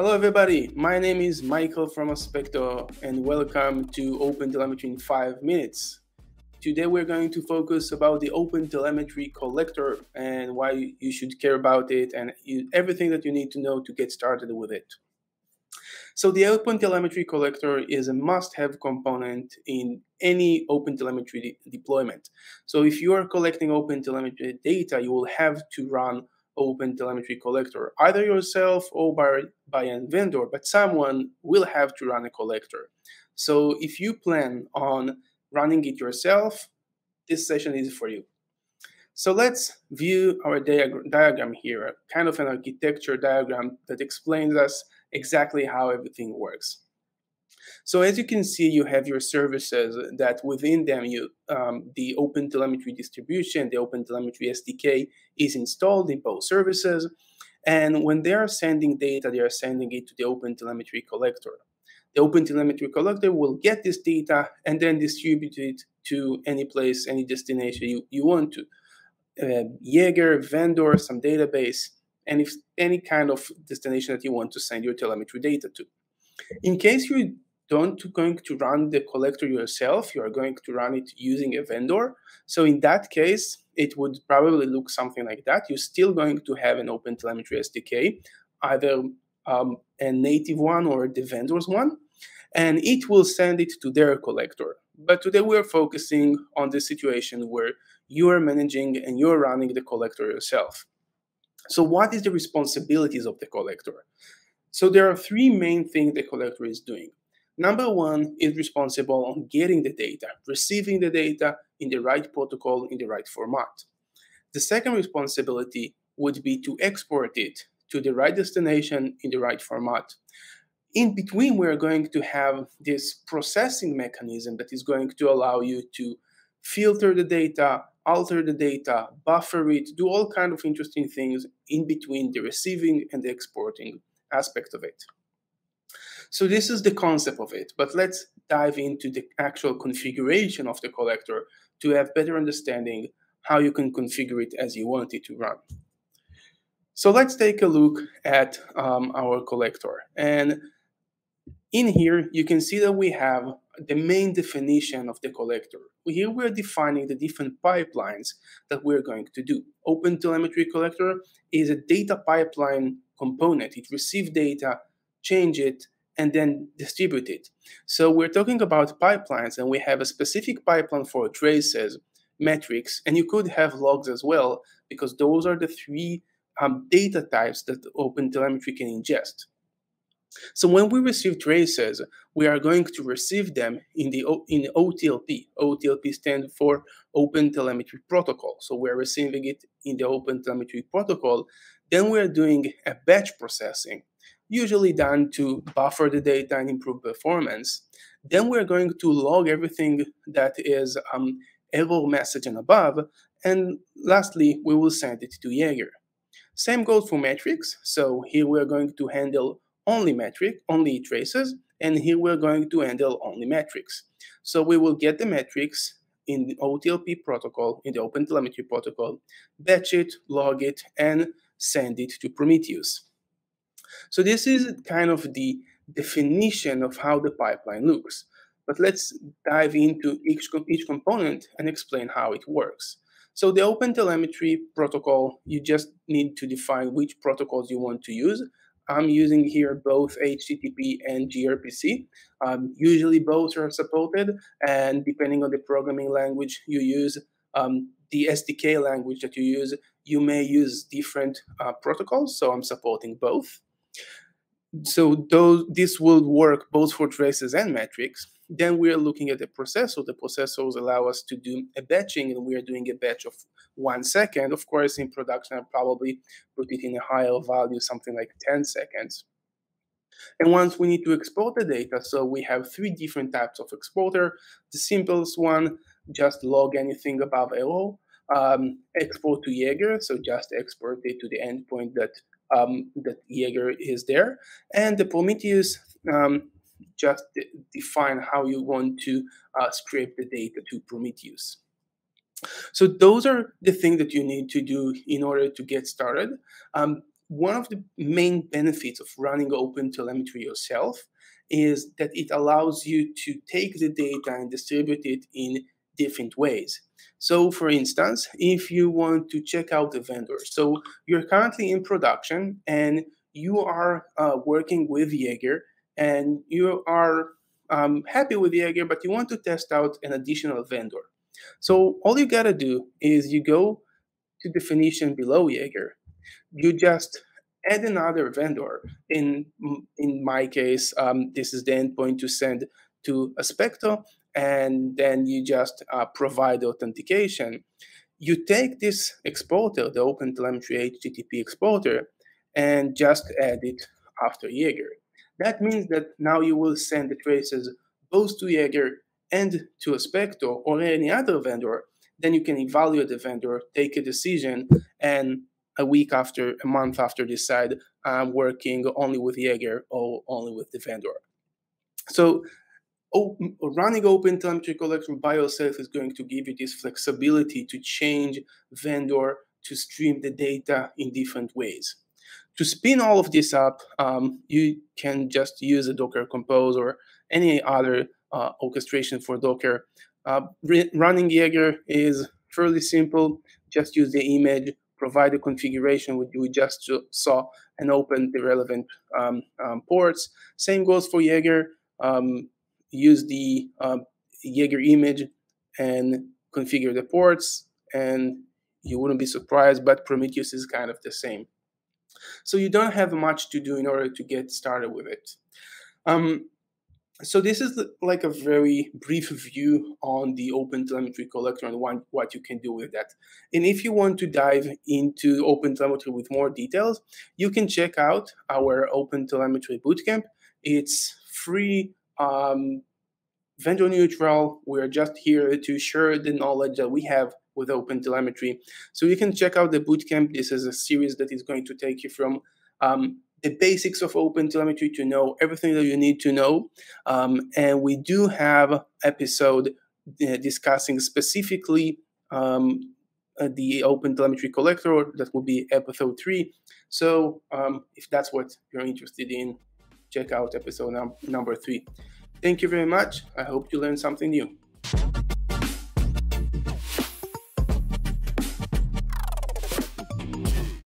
Hello, everybody. My name is Michael from Aspecto, and welcome to Open Telemetry in 5 minutes. Today, we're going to focus about the Open Telemetry collector and why you should care about it and everything that you need to know to get started with it. So the Open Telemetry collector is a must-have component in any Open Telemetry de deployment. So if you are collecting Open Telemetry data, you will have to run Open Telemetry collector, either yourself or by, by a vendor, but someone will have to run a collector. So if you plan on running it yourself, this session is for you. So let's view our diag diagram here, kind of an architecture diagram that explains us exactly how everything works. So as you can see, you have your services that within them, you um, the OpenTelemetry distribution, the OpenTelemetry SDK is installed in both services. And when they are sending data, they are sending it to the OpenTelemetry collector. The OpenTelemetry collector will get this data and then distribute it to any place, any destination you, you want to. Uh, Jaeger, vendor, some database, and if any kind of destination that you want to send your telemetry data to. In case you don't going to run the collector yourself, you are going to run it using a vendor. So in that case, it would probably look something like that. You're still going to have an Open Telemetry SDK, either um, a native one or the vendor's one, and it will send it to their collector. But today we're focusing on the situation where you are managing and you're running the collector yourself. So what is the responsibilities of the collector? So there are three main things the collector is doing. Number one is responsible on getting the data, receiving the data in the right protocol, in the right format. The second responsibility would be to export it to the right destination in the right format. In between, we're going to have this processing mechanism that is going to allow you to filter the data, alter the data, buffer it, do all kind of interesting things in between the receiving and the exporting aspect of it. So this is the concept of it, but let's dive into the actual configuration of the collector to have better understanding how you can configure it as you want it to run. So let's take a look at um, our collector. And in here, you can see that we have the main definition of the collector. Here we're defining the different pipelines that we're going to do. Open telemetry collector is a data pipeline component. It receives data, change it, and then distribute it. So we're talking about pipelines, and we have a specific pipeline for traces, metrics, and you could have logs as well, because those are the three um, data types that OpenTelemetry can ingest. So when we receive traces, we are going to receive them in the in OTLP. OTLP stands for Open Telemetry Protocol. So we're receiving it in the Open Telemetry Protocol. Then we're doing a batch processing usually done to buffer the data and improve performance. Then we're going to log everything that is um, error message and above. And lastly, we will send it to Jaeger. Same goes for metrics. So here we're going to handle only metric, only traces, and here we're going to handle only metrics. So we will get the metrics in the OTLP protocol, in the OpenTelemetry protocol, batch it, log it, and send it to Prometheus. So this is kind of the definition of how the pipeline looks. But let's dive into each, each component and explain how it works. So the OpenTelemetry protocol, you just need to define which protocols you want to use. I'm using here both HTTP and gRPC. Um, usually both are supported, and depending on the programming language you use, um, the SDK language that you use, you may use different uh, protocols. So I'm supporting both. So those, this will work both for traces and metrics. Then we are looking at the processor. The processors allow us to do a batching, and we are doing a batch of one second. Of course, in production, I'll probably put it in a higher value, something like 10 seconds. And once we need to export the data, so we have three different types of exporter. The simplest one, just log anything above error. Um, export to Jaeger, so just export it to the endpoint that um, that Jaeger is there. And the Prometheus um, just de define how you want to uh, scrape the data to Prometheus. So those are the things that you need to do in order to get started. Um, one of the main benefits of running open telemetry yourself is that it allows you to take the data and distribute it in different ways. So, for instance, if you want to check out a vendor, so you're currently in production and you are uh, working with Jaeger and you are um, happy with Jaeger, but you want to test out an additional vendor. So, all you gotta do is you go to definition below Jaeger, you just add another vendor. In in my case, um, this is the endpoint to send to Aspecto, and then you just uh, provide authentication. You take this exporter, the OpenTelemetry HTTP exporter, and just add it after Jaeger. That means that now you will send the traces both to Jaeger and to Aspecto or any other vendor. Then you can evaluate the vendor, take a decision, and a week after, a month after, decide I'm working only with Jaeger or only with the vendor. So running open telemetry collection by yourself is going to give you this flexibility to change vendor to stream the data in different ways. To spin all of this up, um, you can just use a Docker Compose or any other uh, orchestration for Docker. Uh, running Jaeger is fairly simple. Just use the image, provide the configuration which we just saw, and open the relevant um, um, ports. Same goes for Jaeger. Um, use the uh, Jaeger image and configure the ports, and you wouldn't be surprised, but Prometheus is kind of the same. So you don't have much to do in order to get started with it. Um, so this is like a very brief view on the open telemetry collector and what, what you can do with that and if you want to dive into open telemetry with more details you can check out our open telemetry bootcamp it's free um, vendor neutral. We're just here to share the knowledge that we have with Open Telemetry. So you can check out the bootcamp. This is a series that is going to take you from um, the basics of Open Telemetry to know everything that you need to know. Um, and we do have episode uh, discussing specifically um, uh, the Open Telemetry Collector. That will be episode three. So um, if that's what you're interested in, check out episode num- number three. Thank you very much. I hope you learned something new.